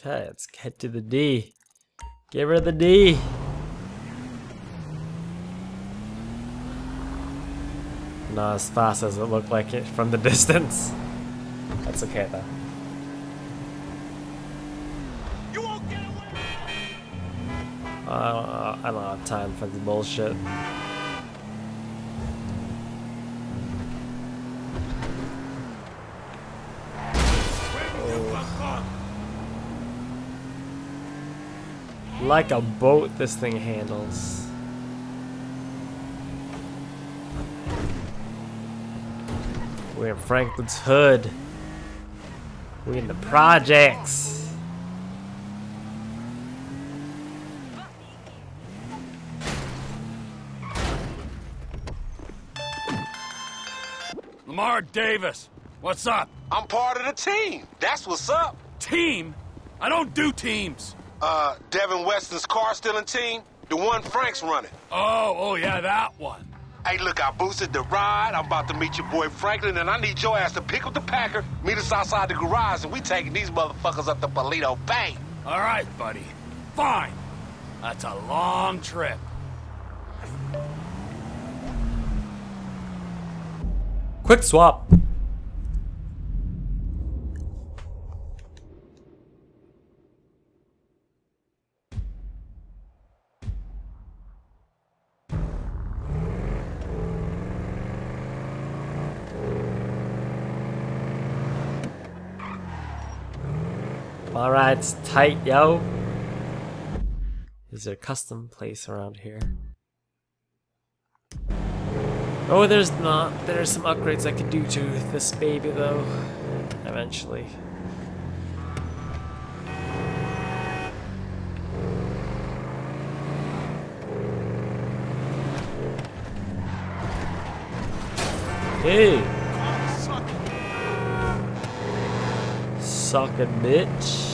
Okay, let's get to the D. Get rid of the D. Not as fast as it looked like it from the distance. That's okay though. You won't get away. Uh, I don't have time for the bullshit. Like a boat, this thing handles. We're in Franklin's hood. We're in the projects. Lamar Davis, what's up? I'm part of the team. That's what's up. Team? I don't do teams. Uh, Devin Weston's car stealing team, the one Frank's running. Oh, oh yeah, that one. Hey, look, I boosted the ride. I'm about to meet your boy Franklin, and I need your ass to pick up the Packer, meet us outside the garage, and we taking these motherfuckers up to Paleto Bay. All right, buddy. Fine. That's a long trip. Quick swap. It's tight, yo. Is there a custom place around here? Oh, there's not. There's some upgrades I could do to this baby, though. Eventually. Hey! Suck a bitch.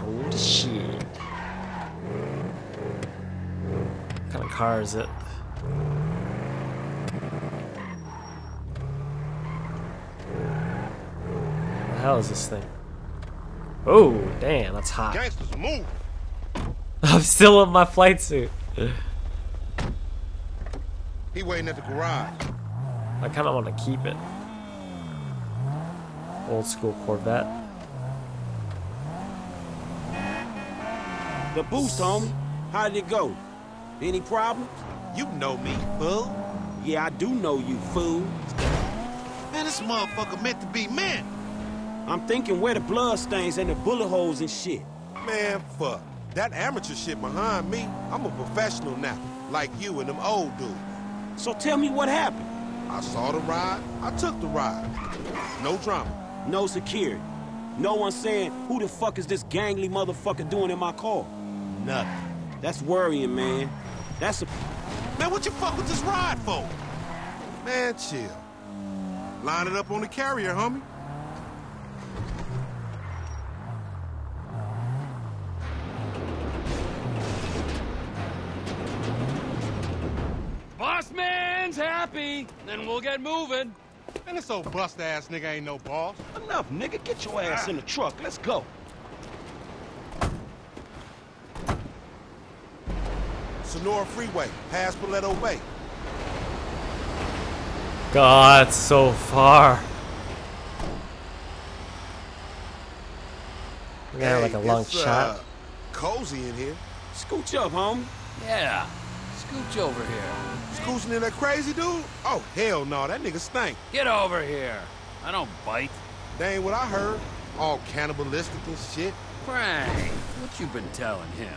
Holy shit. What kind of car is it? What the hell is this thing? Oh, damn, that's hot. Gangsters, move. I'm still in my flight suit. He waiting at the garage. I kind of want to keep it. Old school Corvette. The boost, homie. How did it go? Any problems? You know me, fool. Yeah, I do know you, fool. Man, this motherfucker meant to be men. I'm thinking where the blood stains and the bullet holes and shit. Man, fuck. That amateur shit behind me, I'm a professional now. Like you and them old dudes. So tell me what happened. I saw the ride, I took the ride. No drama. No security. No one saying, who the fuck is this gangly motherfucker doing in my car? Nothing. That's worrying, man. That's a... Man, what you fuck with this ride for? Man, chill. Line it up on the carrier, homie. Boss man's happy. Then we'll get moving. Man, this old bust-ass nigga ain't no boss. Enough, nigga. Get your ass in the truck. Let's go. Senora Freeway, past Paleto Bay. God, so far. We're gonna have like a long it's, shot. Uh, cozy in here. Scooch up, homie. Yeah. Scooch over here. Scooching in that crazy dude? Oh, hell no, that nigga stink. Get over here. I don't bite. That ain't what I heard. All cannibalistic and shit. Frank, what you been telling him?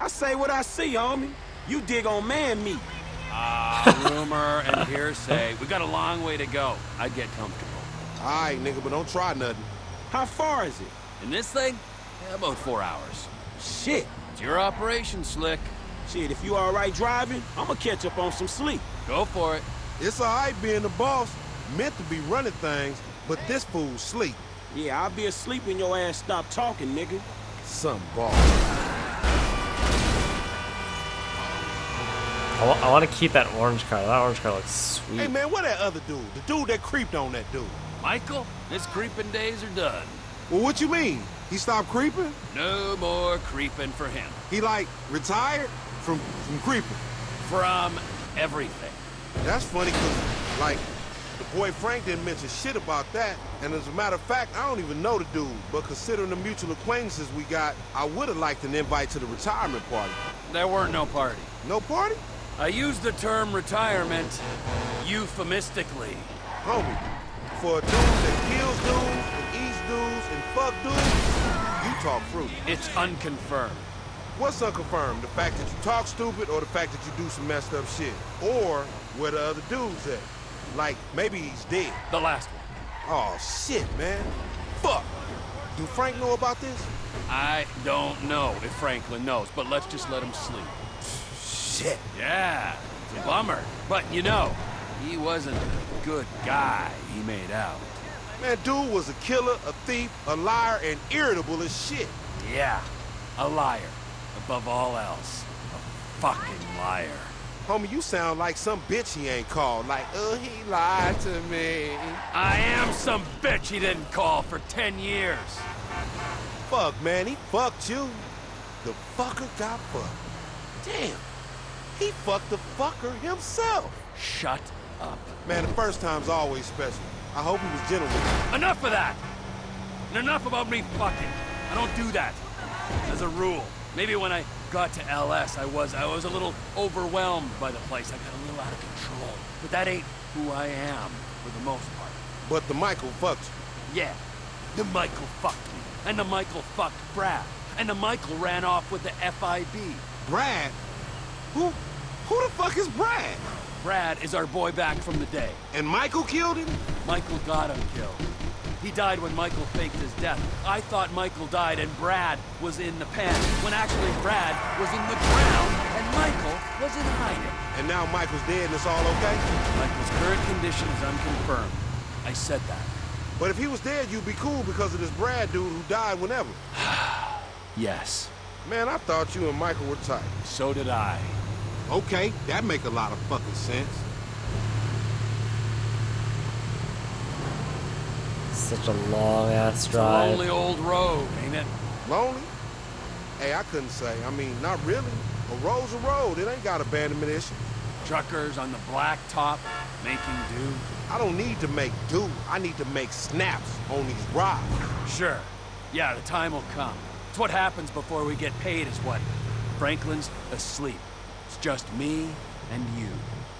I say what I see, homie. You dig on man meat. Ah, rumor and hearsay. We got a long way to go. I'd get comfortable. All right, nigga, but don't try nothing. How far is it? In this thing, yeah, about four hours. Shit. It's your operation, Slick. Shit, if you all right driving, I'ma catch up on some sleep. Go for it. It's all right being the boss. Meant to be running things, but this fool's sleep. Yeah, I'll be asleep when your ass stop talking, nigga. Some boss. I want to keep that orange car. That orange car looks sweet. Hey, man, what that other dude? The dude that creeped on that dude. Michael, his creeping days are done. Well, what you mean? He stopped creeping? No more creeping for him. He, like, retired from, from creeping? From everything. That's funny, because, like, the boy Frank didn't mention shit about that. And as a matter of fact, I don't even know the dude. But considering the mutual acquaintances we got, I would have liked an invite to the retirement party. There weren't no party. No party? I use the term retirement euphemistically. Homie, for a dude that kills dudes and eats dudes and fuck dudes, you talk fruity. It's unconfirmed. What's unconfirmed? The fact that you talk stupid or the fact that you do some messed up shit? Or where the other dude's at? Like, maybe he's dead. The last one. Oh, shit, man. Fuck. Do Frank know about this? I don't know if Franklin knows, but let's just let him sleep. Shit. Yeah, it's a bummer. But you know, he wasn't a good guy he made out. Man, dude was a killer, a thief, a liar, and irritable as shit. Yeah, a liar. Above all else, a fucking liar. Homie, you sound like some bitch he ain't called. Like, oh, he lied to me. I am some bitch he didn't call for 10 years. Fuck, man, he fucked you. The fucker got fucked. Damn. He fucked the fucker himself. Shut up. Man, the first time's always special. I hope he was gentle with you. Enough of that! And enough about me fucking. I don't do that. As a rule. Maybe when I got to LS, I was I was a little overwhelmed by the place. I got a little out of control. But that ain't who I am, for the most part. But the Michael fucked you. Yeah, the Michael fucked me. And the Michael fucked Brad. And the Michael ran off with the FIB. Brad? Who, who the fuck is Brad? Brad is our boy back from the day. And Michael killed him? Michael got him killed. He died when Michael faked his death. I thought Michael died and Brad was in the pen, when actually Brad was in the ground and Michael was in hiding. And now Michael's dead and it's all okay? Michael's current condition is unconfirmed. I said that. But if he was dead, you'd be cool because of this Brad dude who died whenever. Yes, Man, I thought you and Michael were tight. so did I. Okay, that make a lot of fucking sense. Such a long ass It's a drive. lonely old road, ain't it? Lonely? Hey, I couldn't say. I mean, not really. A road's a road. It ain't got abandonment issues. Truckers on the black top making do. I don't need to make do. I need to make snaps on these rides. Sure. Yeah, the time will come. It's what happens before we get paid is what? Franklin's asleep. Just me and you.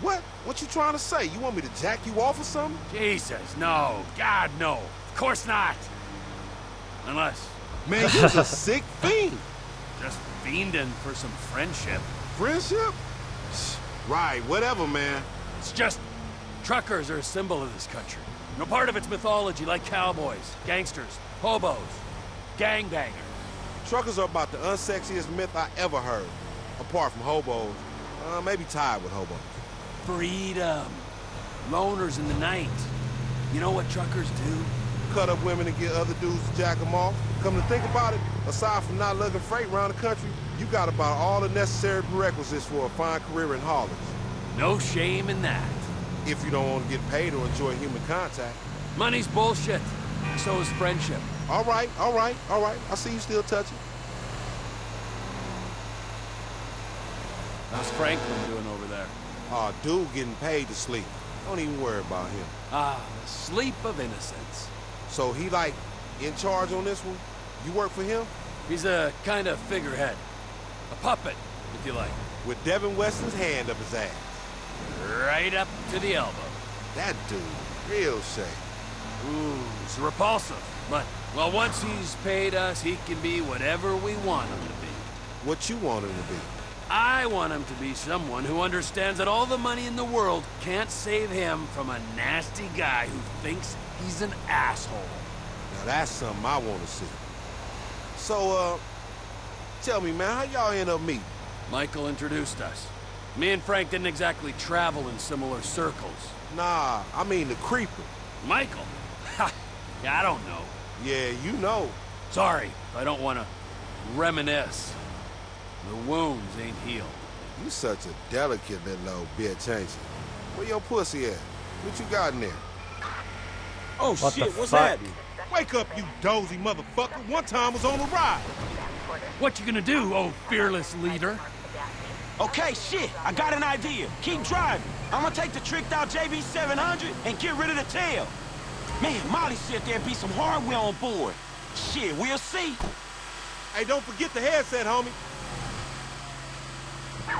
What? What you trying to say? You want me to jack you off or something? Jesus, no. God, no. Of course not. Unless Man, you's a sick fiend. just fiending for some friendship. Friendship? Right, whatever, man. It's just truckers are a symbol of this country. No part of its mythology like cowboys, gangsters, hobos, gangbangers. Truckers are about the unsexiest myth I ever heard. Apart from hobos. Uh, maybe tied with Hobo. Freedom. Loners in the night. You know what truckers do? Cut up women and get other dudes to jack them off. Come to think about it, aside from not lugging freight around the country, you got about all the necessary prerequisites for a fine career in haulage. No shame in that. If you don't want to get paid or enjoy human contact. Money's bullshit. So is friendship. All right, all right, all right. I see you still touching. How's Franklin doing over there? Aw, dude getting paid to sleep. Don't even worry about him. Ah, the sleep of innocence. So he like in charge on this one? You work for him? He's a kind of figurehead. A puppet, if you like. With Devin Weston's hand up his ass. Right up to the elbow. That dude, real shame. Ooh, it's repulsive. But, well, once he's paid us, he can be whatever we want him to be. What you want him to be? I want him to be someone who understands that all the money in the world can't save him from a nasty guy who thinks he's an asshole. Now that's something I want to see. So, uh, tell me, man, how y'all end up meeting? Michael introduced us. Me and Frank didn't exactly travel in similar circles. Nah, I mean the creeper. Michael? Ha! yeah, I don't know. Yeah, you know. Sorry, I don't want to reminisce. The wounds ain't healed. You such a delicate little old bitch, ain't you? Where your pussy at? What you got in there? Oh What the shit, what's fuck? happening? Wake up, you dozy motherfucker. One time was on a ride. What you gonna do, oh fearless leader? Okay, shit, I got an idea. Keep driving. I'm gonna take the tricked out JB700 and get rid of the tail. Man, Molly said there'd be some hardware on board. Shit, we'll see. Hey, don't forget the headset, homie.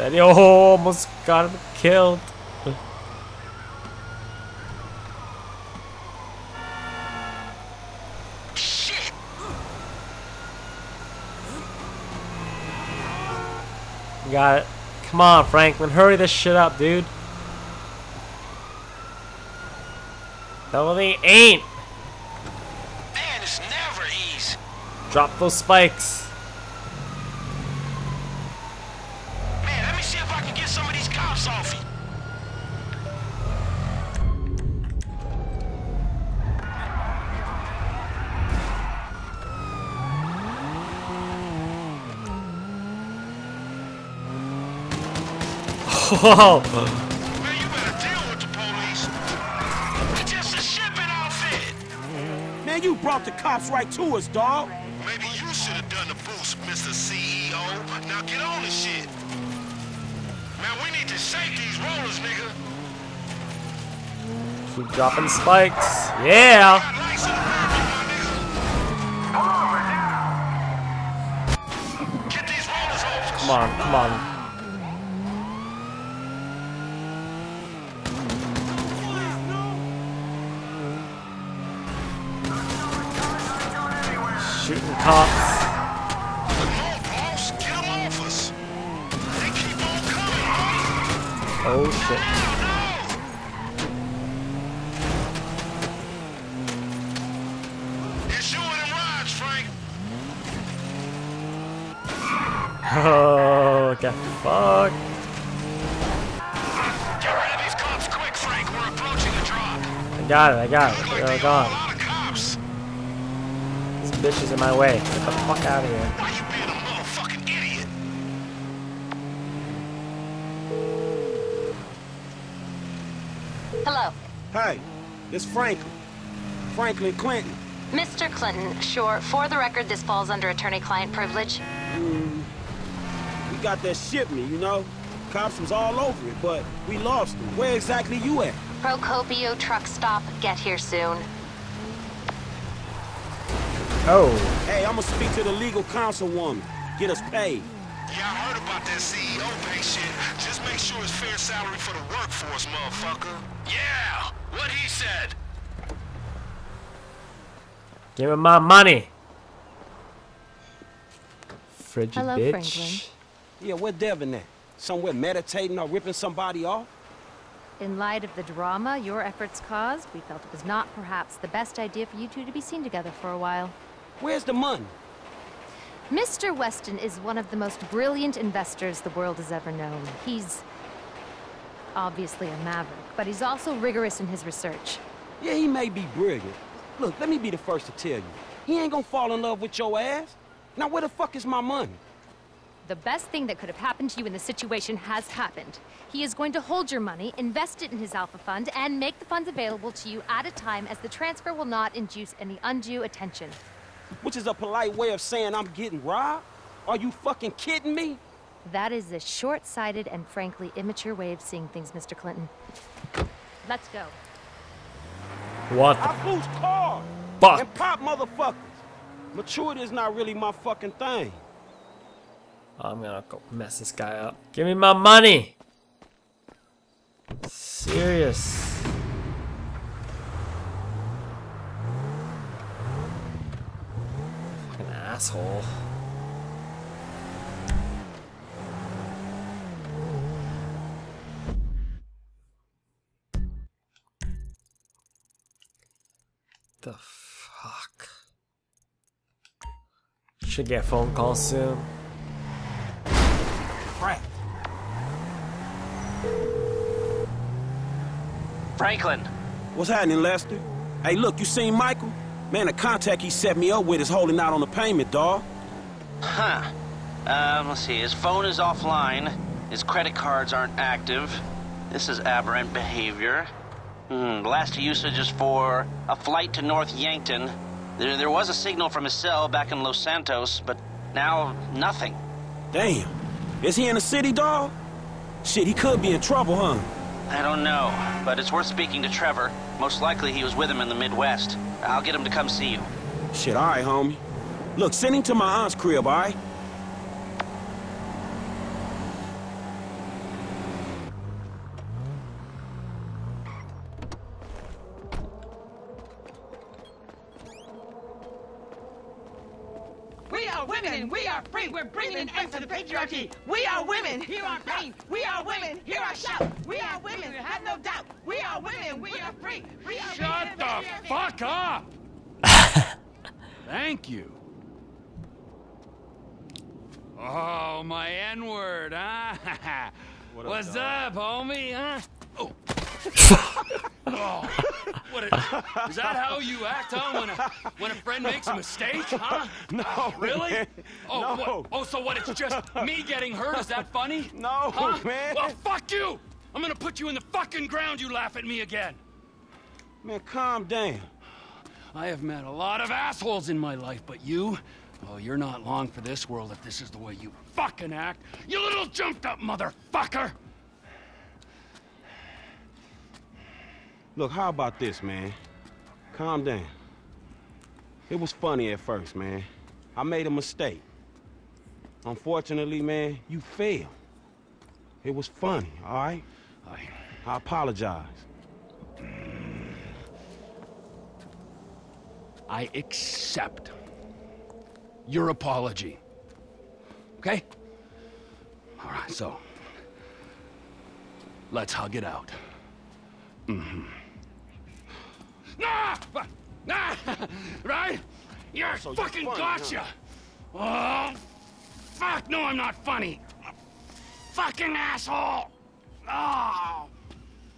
Steady. Oh, almost got him killed. Shit. Got it. Come on, Franklin. Hurry this shit up, dude. No, they ain't. Man, it's never easy. Drop those spikes. Man, let me see if I can get some cops off you. Whoa. Man, you better deal with the police. It's just a shipping outfit. Man, you brought the cops right to us, dawg. These rollers, nigga. Keep dropping spikes. Yeah. Got lights in the rear, my nigga. Get these rollers off. Come on, come on. Shooting cops. Oh shit. It's you and them rides, Frank. Oh, get fucked. Get rid of these cops quick, Frank. We're approaching the drop. I got it, I got it. They're they gone. lot of cops. This bitch is in my way. Get the fuck out of here. Why you being a motherfucking idiot? Hello. Hey, it's Franklin. Franklin Clinton. Mr. Clinton, sure, for the record, this falls under attorney-client privilege. Hmm, we got that shipment, you know? Cops was all over it, but we lost them. Where exactly you at? Procopio truck stop, get here soon. Oh. Hey, I'm gonna speak to the legal counsel woman. Get us paid. Yeah, I heard about that CEO pay shit. Just make sure it's fair salary for the workforce, motherfucker. Yeah, what he said. Give him my money. Frigid Hello, bitch. Franklin. Yeah, where Devin at? Somewhere meditating or ripping somebody off? In light of the drama your efforts caused, we felt it was not perhaps the best idea for you two to be seen together for a while. Where's the money? Mr. Weston is one of the most brilliant investors the world has ever known. He's obviously a maverick, but he's also rigorous in his research. Yeah, he may be brilliant. Look, let me be the first to tell you. He ain't gonna fall in love with your ass. Now where the fuck is my money? The best thing that could have happened to you in this situation has happened. He is going to hold your money, invest it in his Alpha Fund, and make the funds available to you at a time as the transfer will not induce any undue attention. Which is a polite way of saying I'm getting robbed? Are you fucking kidding me? That is a short-sighted and frankly immature way of seeing things, Mr. Clinton. Let's go. What the I boost cars fuck? and pop motherfuckers. Maturity is not really my fucking thing. I'm gonna go mess this guy up. Give me my money. Serious. Fucking asshole. The fuck? Should get a phone call soon. Crap. Franklin, What's happening, Lester? Hey, look, you seen Michael? Man, the contact he set me up with is holding out on the payment, dawg. huh? Um, let's see. His phone is offline. His credit cards aren't active. This is aberrant behavior. Hmm, last usage is for a flight to North Yankton. There, there was a signal from his cell back in Los Santos, but now nothing. Damn. Is he in the city, dawg? Shit, he could be in trouble, huh? I don't know, but it's worth speaking to Trevor. Most likely he was with him in the Midwest. I'll get him to come see you. Shit, all right, homie. Look, send him to my aunt's crib, all right? We are women and we are free. We're bringing an end to the patriarchy. We are women. Hear our pain. We are women. Hear our shout. We are women. Have no doubt. We are women. We are free. We are Shut the and we are free. fuck up! Thank you. Oh, my N-word, huh? What's up, homie, huh? Oh. oh. What a, is that how you act, huh? When a, when a friend makes a mistake, huh? No, Really? man. Oh, no. what? oh, so what? It's just me getting hurt? Is that funny? No, huh? man. Well, fuck you! I'm gonna put you in the fucking ground. You laugh at me again. Man, calm down. I have met a lot of assholes in my life, but you, oh, you're not long for this world if this is the way you fucking act. You little jumped up motherfucker! Look, how about this, man? Calm down. It was funny at first, man. I made a mistake. Unfortunately, man, you failed. It was funny, all right? I, I apologize. I accept your apology. Okay? All right, so let's hug it out. Mm-hmm. Nah, fu- nah, right? You're So you're fucking funny, gotcha. Oh, fuck! No, I'm not funny. Fucking asshole. Oh,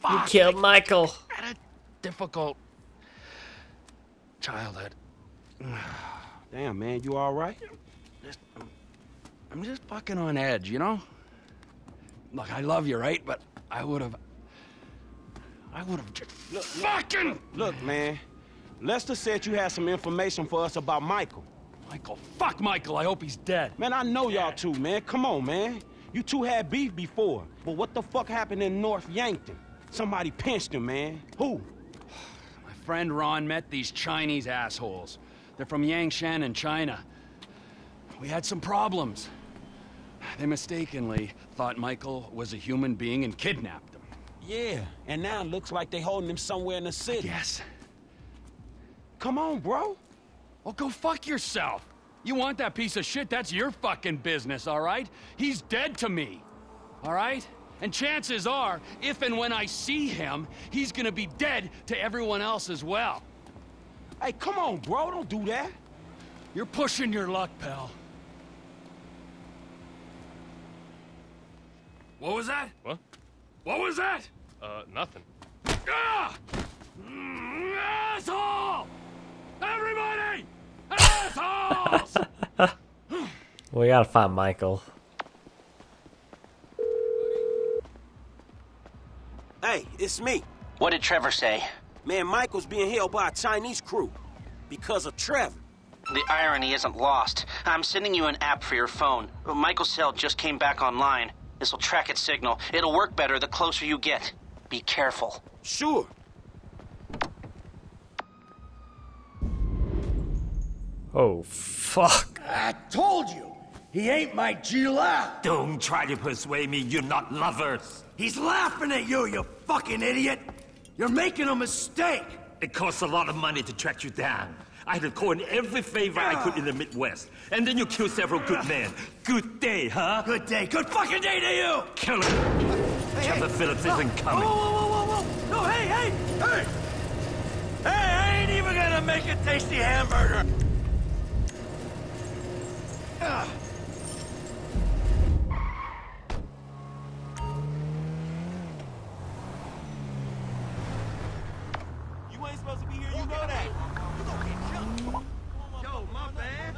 fuck. You killed Michael. had a difficult childhood. Damn, man, you all right? Just, I'm, I'm just fucking on edge, you know? Look, I love you, right? But I would have. I would have just. fucking! Look, man, Lester said you had some information for us about Michael. Michael, fuck Michael. I hope he's dead. Man, I know y'all two, man. Come on, man. You two had beef before. But what the fuck happened in North Yankton? Somebody pinched him, man. Who? My friend Ron met these Chinese assholes. They're from Yangshan in China. We had some problems. They mistakenly thought Michael was a human being and kidnapped him. Yeah, and now it looks like they're holding him somewhere in the city. Yes. Come on, bro. Well, go fuck yourself. You want that piece of shit, that's your fucking business, all right? He's dead to me, all right? And chances are, if and when I see him, he's gonna be dead to everyone else as well. Hey, come on, bro. Don't do that. You're pushing your luck, pal. What was that? What? What was that? Uh, nothing. Ah! Mm, asshole! Everybody! Assholes! We gotta find Michael. Hey, it's me. What did Trevor say? Man, Michael's being held by a Chinese crew because of Trevor. The irony isn't lost. I'm sending you an app for your phone. Michael's cell just came back online. This will track its signal. It'll work better the closer you get. Be careful. Sure. Oh, fuck. I told you, he ain't my Gila. Don't try to persuade me you're not lovers. He's laughing at you, you fucking idiot. You're making a mistake. It costs a lot of money to track you down. I had call in every favor I could in the Midwest. And then you killed several good men. Good day, huh? Good day. Good fucking day to you! Kill him! Chopper Phillips isn't Whoa, coming. whoa, whoa, whoa, whoa! No, hey, hey, hey! Hey, I ain't even gonna make a tasty hamburger! Ugh.